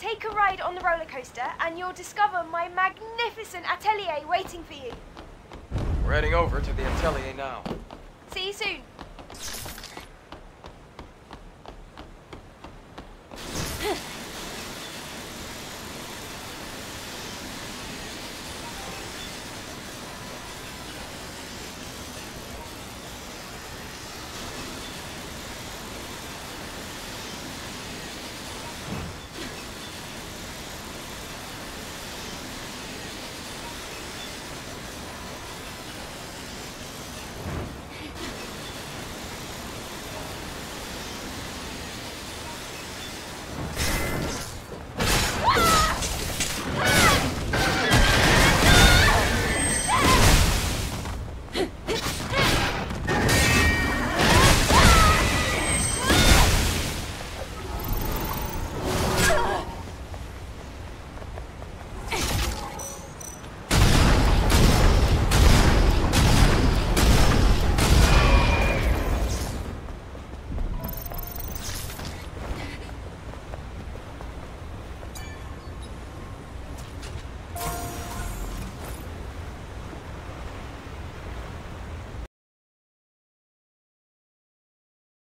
Take a ride on the roller coaster and you'll discover my magnificent atelier waiting for you. We're heading over to the atelier now. See you soon.